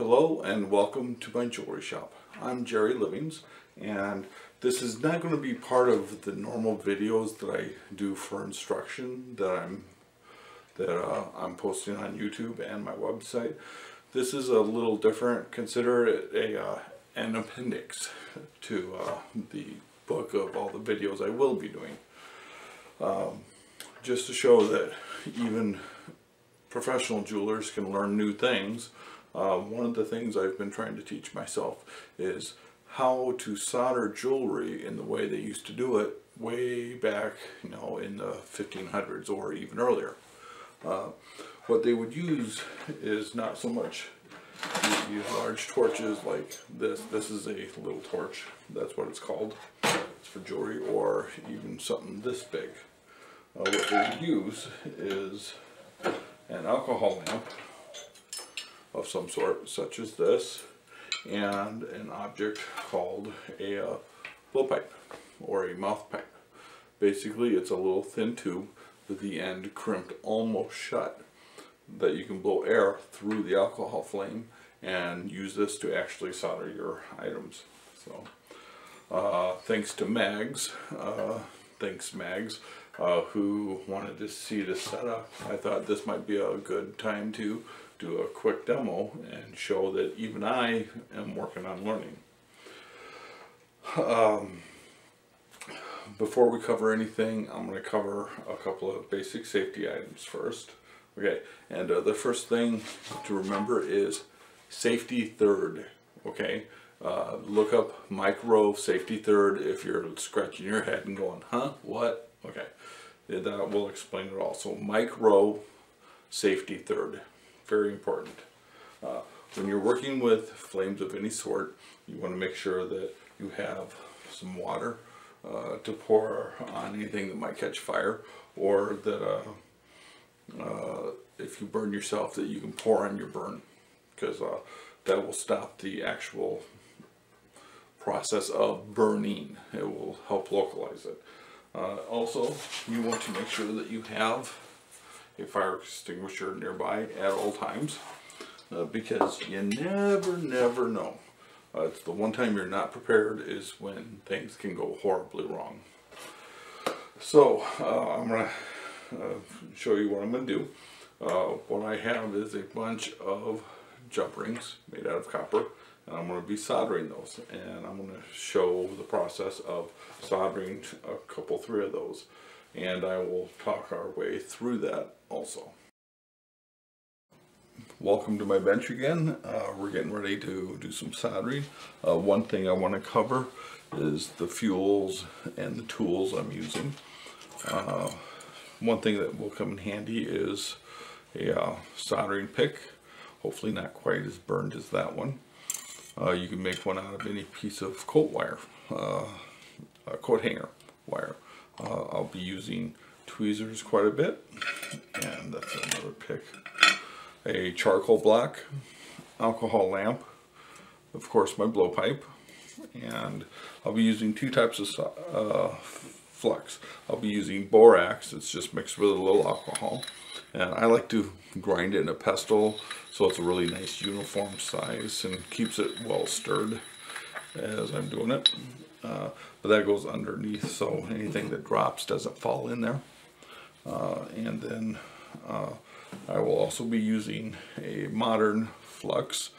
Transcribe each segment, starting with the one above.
Hello and welcome to my jewelry shop. I'm Jerry Livings and this is not going to be part of the normal videos that I do for instruction that I'm that uh, I'm posting on YouTube and my website. This is a little different. Consider it a uh, an appendix to uh, the book of all the videos I will be doing. Um, just to show that even professional jewelers can learn new things. Uh, one of the things I've been trying to teach myself is how to solder jewelry in the way they used to do it way back, you know, in the 1500s or even earlier. Uh, what they would use is not so much these large torches like this. This is a little torch. That's what it's called. It's for jewelry or even something this big. Uh, what they would use is an alcohol lamp of some sort, such as this, and an object called a uh, blowpipe or a mouth pipe. Basically, it's a little thin tube with the end crimped almost shut that you can blow air through the alcohol flame and use this to actually solder your items. So, uh, thanks to Mags, uh, thanks Mags, uh, who wanted to see the setup. I thought this might be a good time to do a quick demo and show that even I am working on learning. Um, before we cover anything, I'm going to cover a couple of basic safety items first. Okay, and uh, the first thing to remember is safety third. Okay, uh, look up Mike Rowe safety third if you're scratching your head and going, huh, what? Okay, that will explain it all. So Mike Rowe safety third, very important. Uh, when you're working with flames of any sort, you want to make sure that you have some water uh, to pour on anything that might catch fire or that uh, uh, if you burn yourself that you can pour on your burn because uh, that will stop the actual process of burning. It will help localize it. Uh, also, you want to make sure that you have a fire extinguisher nearby at all times uh, because you never, never know. Uh, it's the one time you're not prepared is when things can go horribly wrong. So, uh, I'm going to uh, show you what I'm going to do. Uh, what I have is a bunch of jump rings made out of copper and I'm going to be soldering those and I'm going to show the process of soldering a couple three of those and I will talk our way through that also. Welcome to my bench again. Uh, we're getting ready to do some soldering. Uh, one thing I want to cover is the fuels and the tools I'm using. Uh, one thing that will come in handy is a uh, soldering pick. Hopefully not quite as burned as that one. Uh, you can make one out of any piece of coat wire, uh, coat hanger wire. I'll be using tweezers quite a bit, and that's another pick. A charcoal block, alcohol lamp, of course my blowpipe, and I'll be using two types of uh, flux. I'll be using borax, it's just mixed with a little alcohol, and I like to grind it in a pestle so it's a really nice uniform size and keeps it well stirred as I'm doing it. Uh, but that goes underneath so anything that drops doesn't fall in there. Uh, and then uh, I will also be using a modern flux.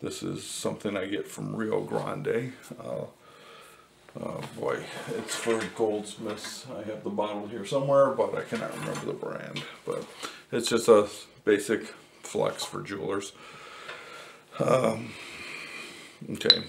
This is something I get from Rio Grande. Oh boy, it's for Goldsmiths. I have the bottle here somewhere, but I cannot remember the brand. But it's just a basic flux for jewelers. Um, okay,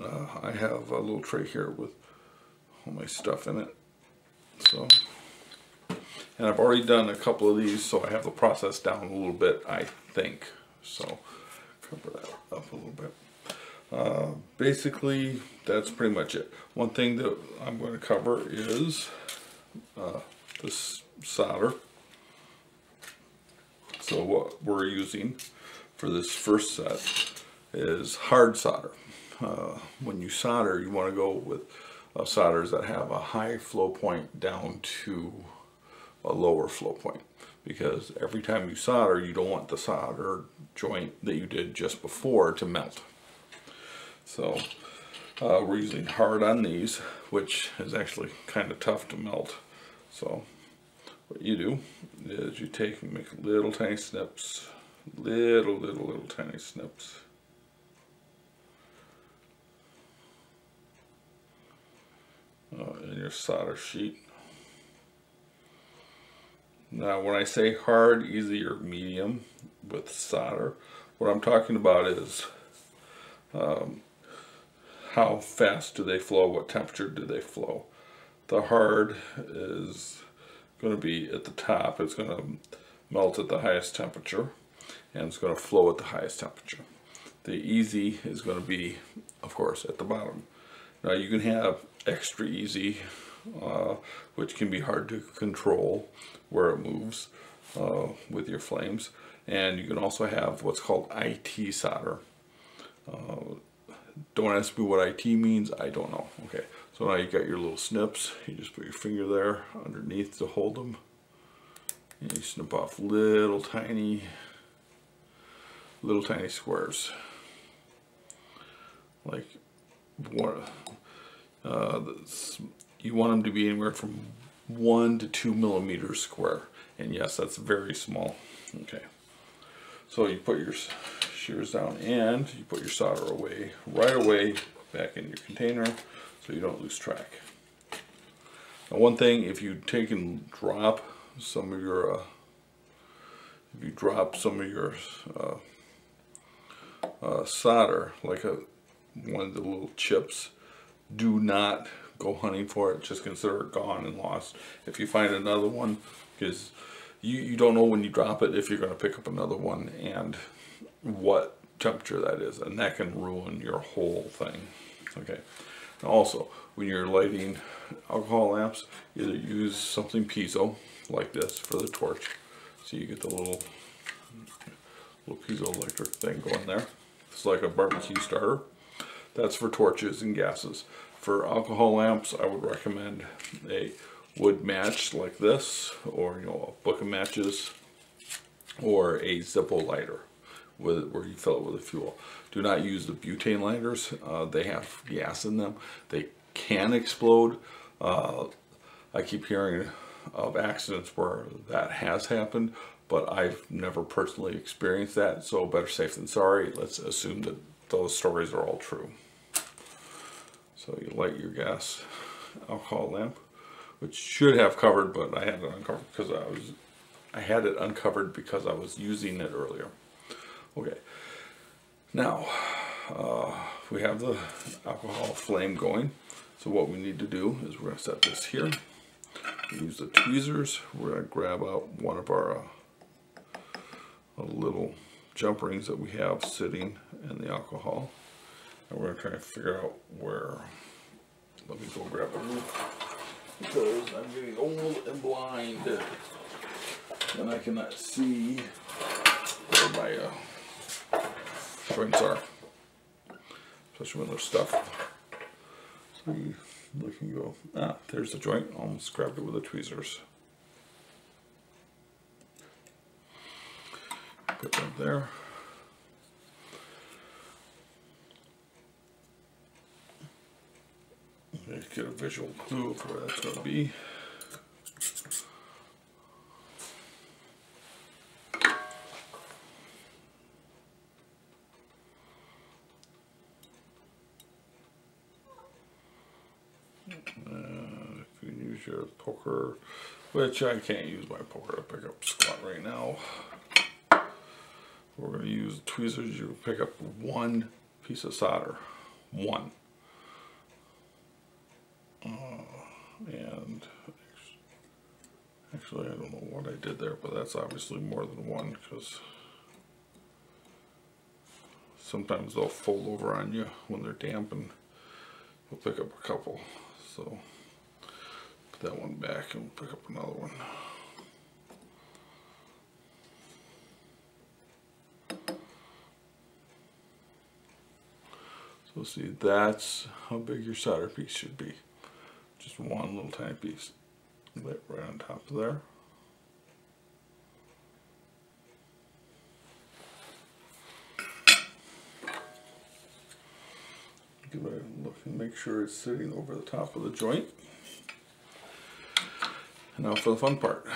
uh, I have a little tray here with all my stuff in it. So, and I've already done a couple of these, so I have the process down a little bit, I think. So, cover that up a little bit. Uh, basically, that's pretty much it. One thing that I'm going to cover is uh, this solder. So what we're using for this first set is hard solder. Uh, when you solder, you want to go with uh, solders that have a high flow point down to a lower flow point because every time you solder you don't want the solder joint that you did just before to melt. So uh, we're using hard on these which is actually kind of tough to melt. So what you do is you take and make little tiny snips, little little little tiny snips. Uh, in your solder sheet. Now when I say hard, easy, or medium with solder, what I'm talking about is um, how fast do they flow, what temperature do they flow. The hard is going to be at the top, it's going to melt at the highest temperature and it's going to flow at the highest temperature. The easy is going to be, of course, at the bottom. Now you can have extra easy, uh, which can be hard to control where it moves uh, with your flames. And you can also have what's called IT solder. Uh, don't ask me what IT means, I don't know. Okay, so now you got your little snips. You just put your finger there underneath to hold them. And you snip off little tiny, little tiny squares. Like one, uh, you want them to be anywhere from one to two millimeters square. And yes, that's very small. Okay. So you put your shears down and you put your solder away right away back in your container so you don't lose track. Now one thing, if you take and drop some of your, uh, if you drop some of your uh, uh, solder, like a one of the little chips, do not go hunting for it. Just consider it gone and lost. If you find another one, because you, you don't know when you drop it if you're going to pick up another one and what temperature that is. And that can ruin your whole thing. Okay. Also, when you're lighting alcohol lamps, either use something piezo like this for the torch. So you get the little, little piezoelectric thing going there. It's like a barbecue starter. That's for torches and gases. For alcohol lamps, I would recommend a wood match like this, or you know, a book of matches, or a Zippo lighter with where you fill it with a fuel. Do not use the butane lighters. Uh, they have gas in them. They can explode. Uh, I keep hearing of accidents where that has happened, but I've never personally experienced that. So better safe than sorry. Let's assume that those stories are all true. So you light your gas alcohol lamp, which should have covered, but I had it uncovered because I was, I had it uncovered because I was using it earlier. Okay, now uh, we have the alcohol flame going. So what we need to do is we're going to set this here. Use the tweezers. We're going to grab out one of our uh, little jump rings that we have sitting in the alcohol. And we're going to figure out where. Let me go grab a loupe because I'm getting old and blind and I cannot see where my uh, joints are, especially when there's stuff. So you look and go, ah, there's the joint. Almost grabbed it with the tweezers. Put that there. Get a visual clue of where that's going to be. Uh, you use your poker, which I can't use my poker to pick up squat right now. We're going to use tweezers. You pick up one piece of solder. One. Uh, and actually, I don't know what I did there, but that's obviously more than one because sometimes they'll fold over on you when they're damp and you'll pick up a couple. So put that one back and pick up another one. So see, that's how big your solder piece should be just one little tiny piece lit right on top of there. Give it a look and make sure it's sitting over the top of the joint. Now for the fun part.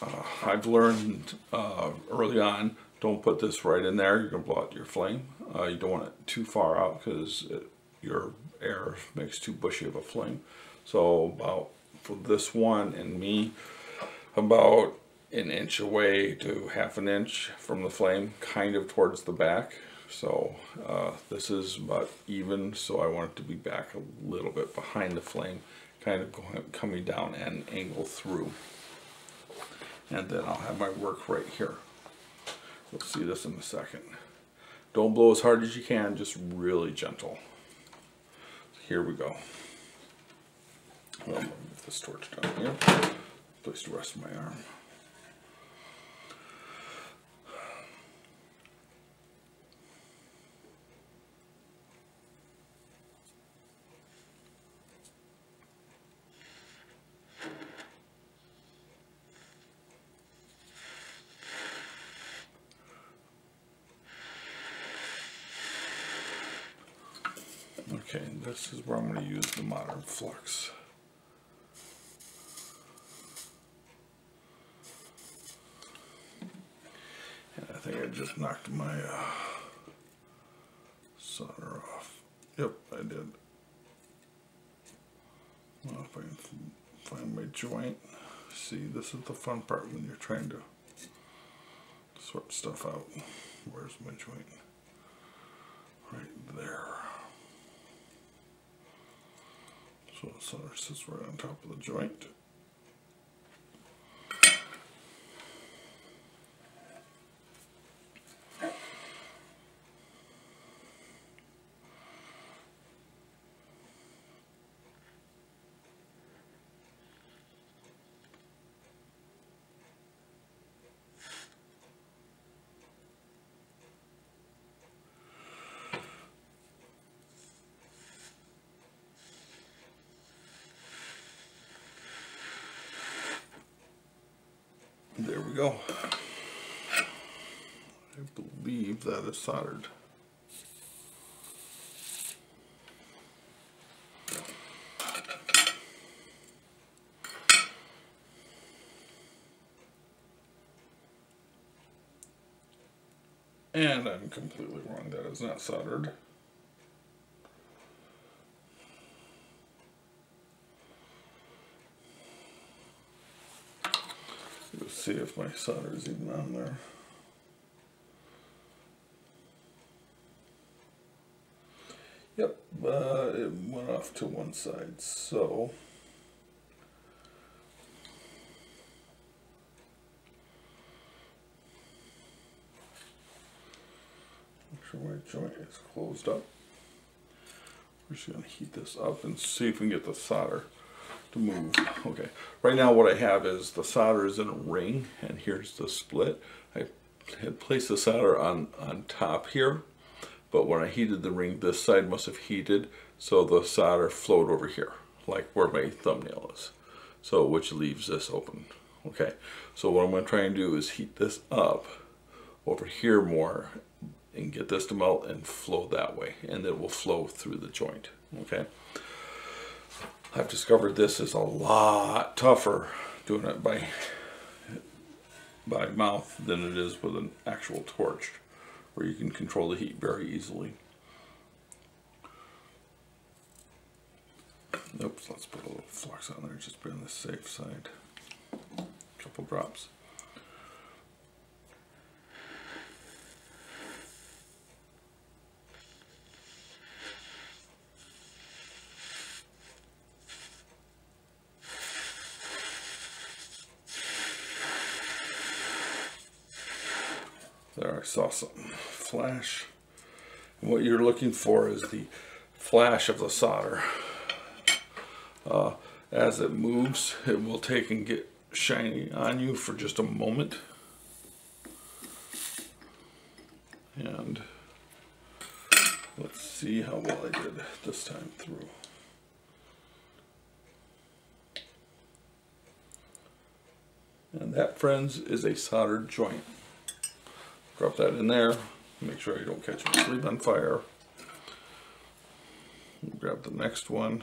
Uh, I've learned uh, early on, don't put this right in there. You're going to blow out your flame. Uh, you don't want it too far out because your air makes too bushy of a flame. So about for this one and me, about an inch away to half an inch from the flame, kind of towards the back. So uh, this is about even, so I want it to be back a little bit behind the flame, kind of going, coming down and angle through. And then I'll have my work right here. You'll see this in a second. Don't blow as hard as you can, just really gentle. Here we go. Well, To this torch down here. Place the rest of my arm. Okay, this is where I'm going to use the modern flux. And I think I just knocked my uh, solder off. Yep, I did. Well, if I can find my joint. See, this is the fun part when you're trying to sort stuff out. Where's my joint? Right there. So the solder sits right on top of the joint. There we go. I that is soldered. And I'm completely wrong, that is not soldered. Let's see if my solder is even on there. Yep, uh, it went off to one side, so. Make sure my joint is closed up. We're just gonna heat this up and see if we can get the solder to move. Okay, right now what I have is the solder is in a ring and here's the split. I had placed the solder on, on top here, but when I heated the ring, this side must have heated, so the solder flowed over here, like where my thumbnail is. So, which leaves this open. Okay, so what I'm gonna try and do is heat this up over here more and get this to melt and flow that way, and it will flow through the joint, okay? I've discovered this is a lot tougher doing it by by mouth than it is with an actual torch where you can control the heat very easily. Oops, let's put a little flux on there just be on the safe side. A couple drops. There, I saw something flash. And what you're looking for is the flash of the solder. Uh, as it moves, it will take and get shiny on you for just a moment. And let's see how well I did this time through. And that, friends, is a soldered joint. Drop that in there. Make sure you don't catch my sleeve on fire. grab the next one.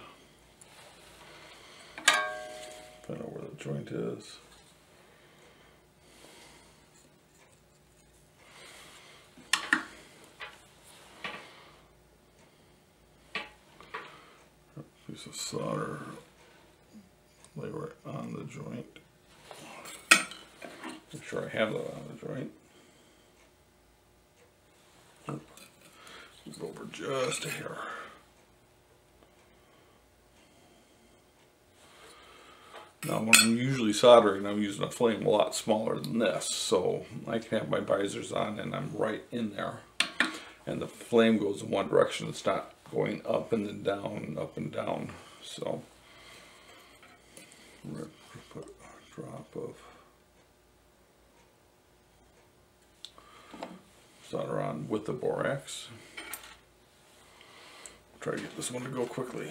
Find out where the joint is. Piece of solder lay right on the joint. Make sure I have that on the joint. Move over just a hair. Now when I'm usually soldering, I'm using a flame a lot smaller than this, so I can have my visors on and I'm right in there. And the flame goes in one direction, it's not going up and then down, up and down. So, we're gonna put a drop of solder on with the borax. Try to get this one to go quickly.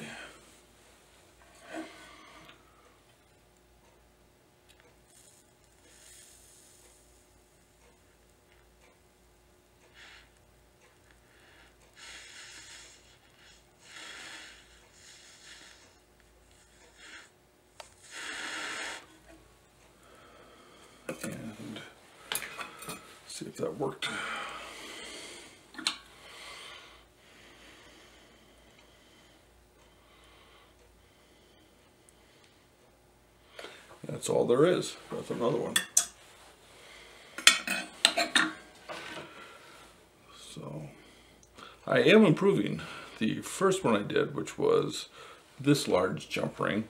And see if that worked. That's all there is. That's another one. So, I am improving. The first one I did, which was this large jump ring,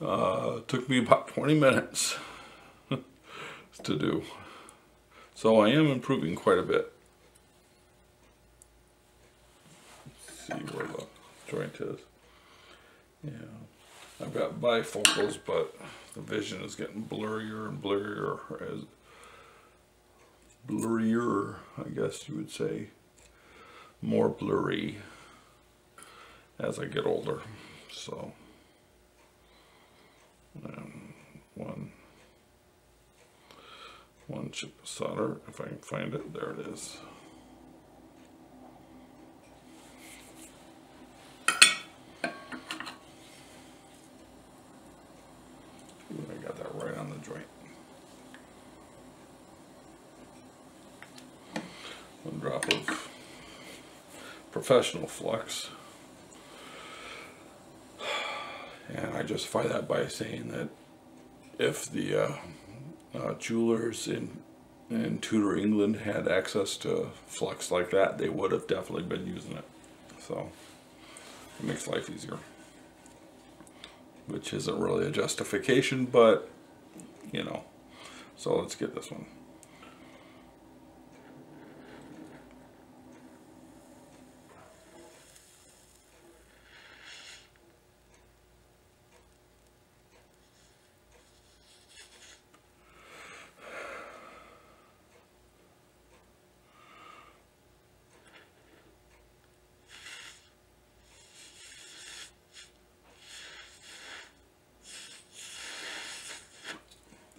uh, took me about 20 minutes to do. So I am improving quite a bit. Let's see where the joint is. Yeah, I've got bifocals, but the vision is getting blurrier and blurrier as blurrier, I guess you would say, more blurry as I get older. So, one, one chip of solder, if I can find it, there it is. I got that right on the joint. One drop of professional flux. And I justify that by saying that if the uh, uh, jewelers in in Tudor England had access to flux like that, they would have definitely been using it. So it makes life easier which isn't really a justification, but you know. So let's get this one.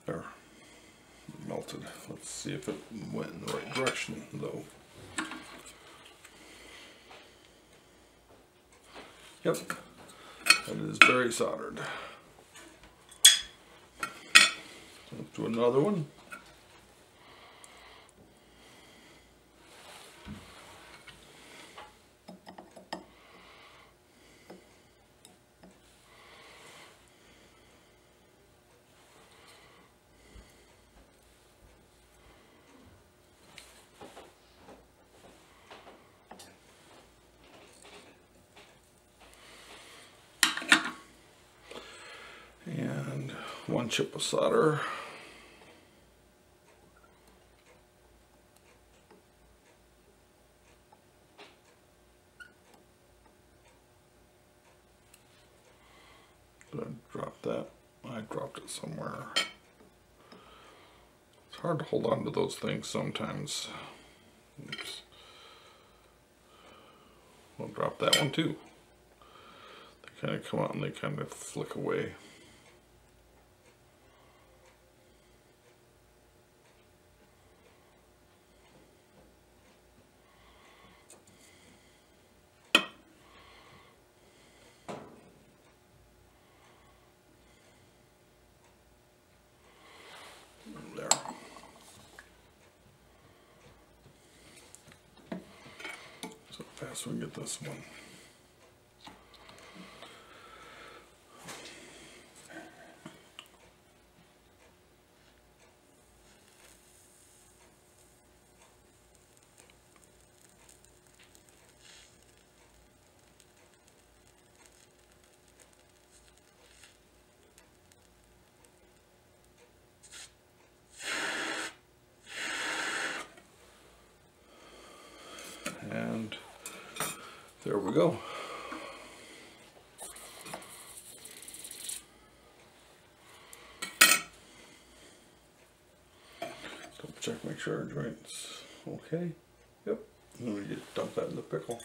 There. Melted. Let's see if it went in the right direction though. Yep. And it is very soldered. Let's do another one. and one chip of solder. Did I drop that? I dropped it somewhere. It's hard to hold on to those things sometimes. Oops. I'll drop that one too. They kind of come out and they kind of flick away. Guess we can get this one. And there we go. Double check, make sure our joint's okay. Yep. And we just dump that in the pickle.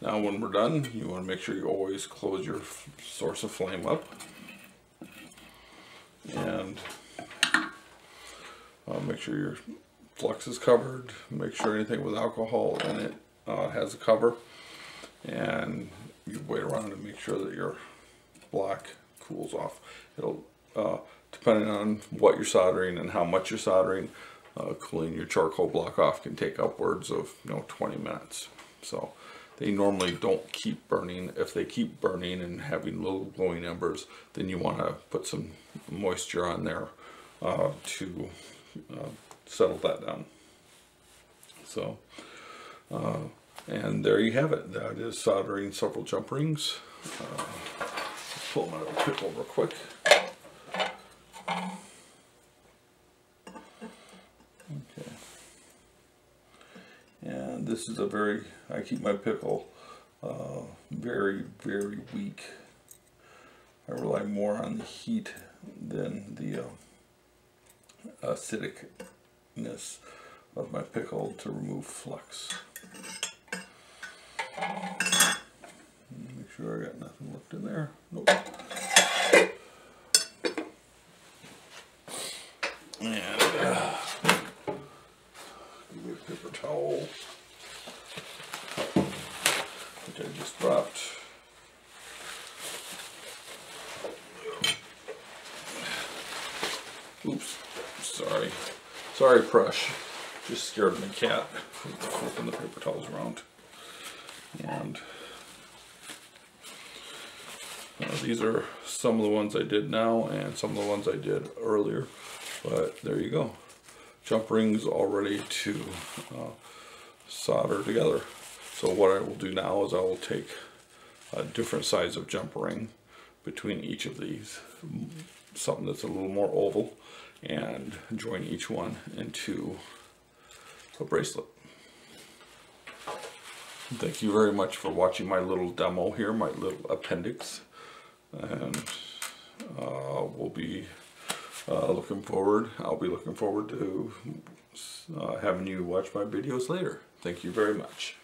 Now when we're done, you want to make sure you always close your source of flame up. And uh, make sure your flux is covered. Make sure anything with alcohol in it uh, has a cover. And you wait around to make sure that your block cools off. It'll, uh, depending on what you're soldering and how much you're soldering, uh, cooling your charcoal block off can take upwards of you know 20 minutes. So they normally don't keep burning. If they keep burning and having little glowing embers, then you want to put some moisture on there uh, to uh, settle that down. So, uh, and there you have it. That is soldering several jump rings. Uh, pull my little pickle real quick. Okay. And this is a very, I keep my pickle uh, very, very weak. I rely more on the heat than the uh, acidicness of my pickle to remove flux. Make sure I got nothing left in there. Nope. And uh, give me a paper towel, which I just dropped. Oops, sorry. Sorry, Prush. Just scared my cat flipping the paper towels around. And uh, these are some of the ones I did now and some of the ones I did earlier. But there you go. Jump rings all ready to uh, solder together. So what I will do now is I will take a different size of jump ring between each of these. Something that's a little more oval and join each one into a bracelet. Thank you very much for watching my little demo here, my little appendix. And uh, we'll be uh, looking forward, I'll be looking forward to uh, having you watch my videos later. Thank you very much.